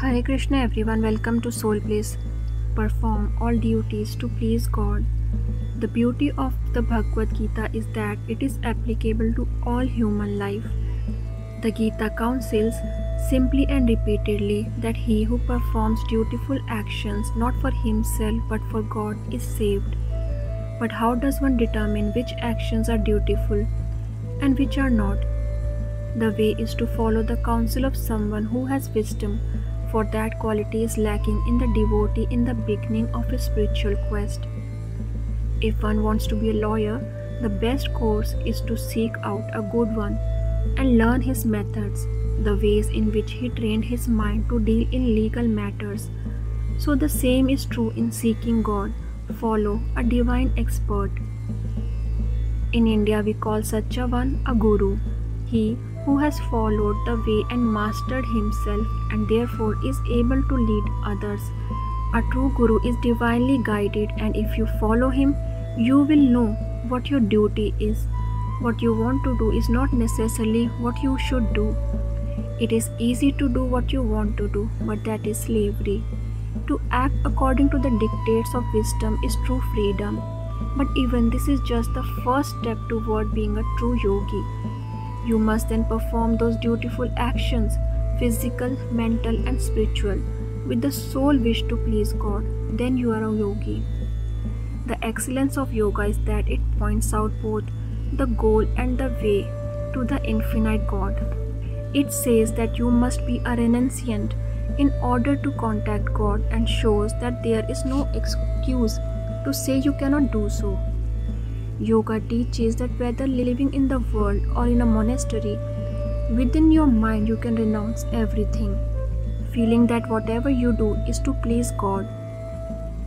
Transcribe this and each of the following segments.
Hare Krishna everyone, welcome to Soul Bliss. Perform all duties to please God. The beauty of the Bhagavad Gita is that it is applicable to all human life. The Gita counsels simply and repeatedly that he who performs dutiful actions not for himself but for God is saved. But how does one determine which actions are dutiful and which are not? The way is to follow the counsel of someone who has wisdom, for that quality is lacking in the devotee in the beginning of his spiritual quest. If one wants to be a lawyer, the best course is to seek out a good one and learn his methods, the ways in which he trained his mind to deal in legal matters. So the same is true in seeking God. Follow a divine expert. In India, we call such a one a guru. He who has followed the way and mastered himself and therefore is able to lead others. A true Guru is divinely guided, and if you follow him, you will know what your duty is. What you want to do is not necessarily what you should do. It is easy to do what you want to do, but that is slavery. To act according to the dictates of wisdom is true freedom. But even this is just the first step toward being a true yogi. You must then perform those dutiful actions, physical, mental, and spiritual, with the sole wish to please God. Then you are a yogi. The excellence of yoga is that it points out both the goal and the way to the infinite God. It says that you must be a renunciant in order to contact God and shows that there is no excuse to say you cannot do so. Yoga teaches that whether living in the world or in a monastery, within your mind you can renounce everything, feeling that whatever you do is to please God.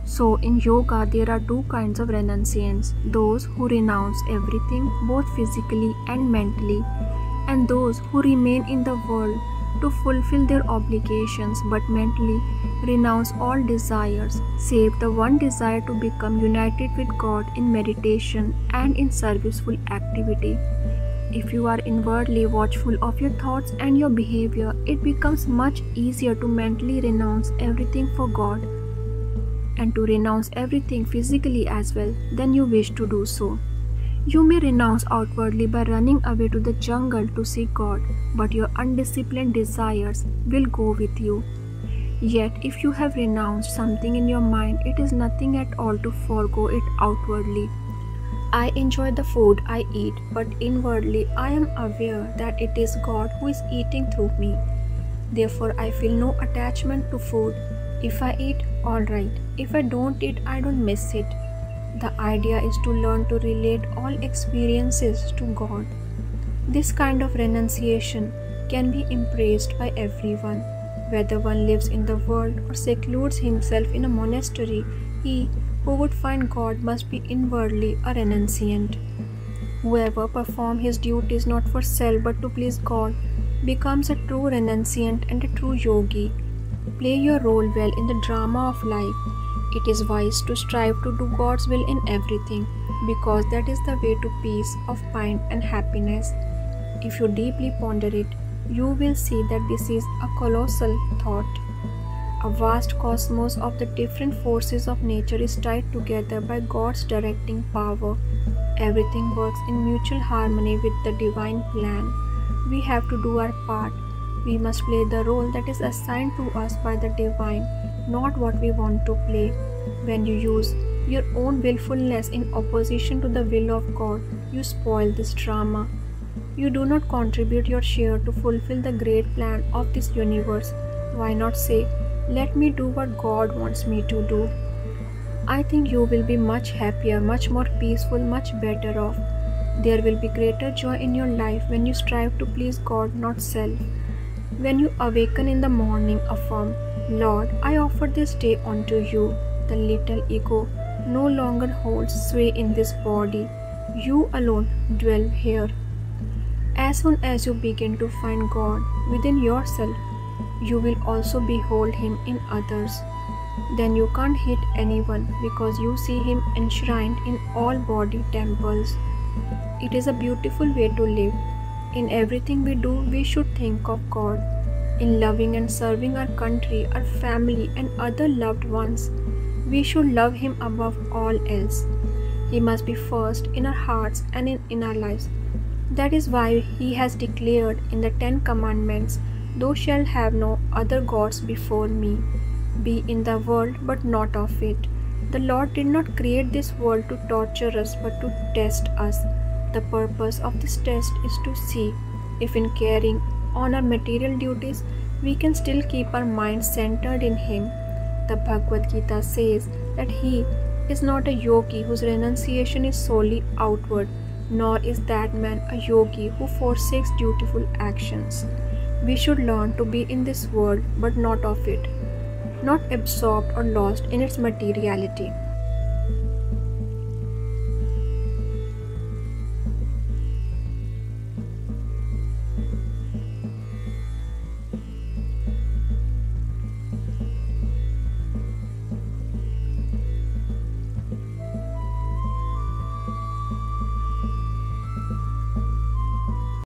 So, in yoga, there are two kinds of renunciants those who renounce everything, both physically and mentally, and those who remain in the world to fulfill their obligations but mentally renounce all desires save the one desire to become united with God in meditation and in serviceful activity. If you are inwardly watchful of your thoughts and your behavior, it becomes much easier to mentally renounce everything for God and to renounce everything physically as well than you wish to do so. You may renounce outwardly by running away to the jungle to seek God, but your undisciplined desires will go with you. Yet, if you have renounced something in your mind, it is nothing at all to forego it outwardly. I enjoy the food I eat, but inwardly I am aware that it is God who is eating through me. Therefore, I feel no attachment to food. If I eat, alright. If I don't eat, I don't miss it. The idea is to learn to relate all experiences to God. This kind of renunciation can be embraced by everyone. Whether one lives in the world or secludes himself in a monastery, he who would find God must be inwardly a renunciant. Whoever performs his duties not for self but to please God becomes a true renunciant and a true yogi. Play your role well in the drama of life it is wise to strive to do God's will in everything because that is the way to peace of mind and happiness. If you deeply ponder it, you will see that this is a colossal thought. A vast cosmos of the different forces of nature is tied together by God's directing power. Everything works in mutual harmony with the divine plan. We have to do our part. We must play the role that is assigned to us by the divine not what we want to play. When you use your own willfulness in opposition to the will of God, you spoil this drama. You do not contribute your share to fulfill the great plan of this universe. Why not say, Let me do what God wants me to do? I think you will be much happier, much more peaceful, much better off. There will be greater joy in your life when you strive to please God, not self. When you awaken in the morning, affirm, Lord, I offer this day unto you. The little ego no longer holds sway in this body. You alone dwell here. As soon as you begin to find God within yourself, you will also behold Him in others. Then you can't hate anyone because you see Him enshrined in all body temples. It is a beautiful way to live. In everything we do, we should think of God in loving and serving our country, our family, and other loved ones. We should love Him above all else. He must be first in our hearts and in, in our lives. That is why He has declared in the Ten Commandments, Thou shalt have no other gods before me. Be in the world, but not of it. The Lord did not create this world to torture us, but to test us. The purpose of this test is to see if, in carrying on our material duties, we can still keep our minds centered in Him. The Bhagavad Gita says that He is not a yogi whose renunciation is solely outward, nor is that man a yogi who forsakes dutiful actions. We should learn to be in this world but not of it, not absorbed or lost in its materiality.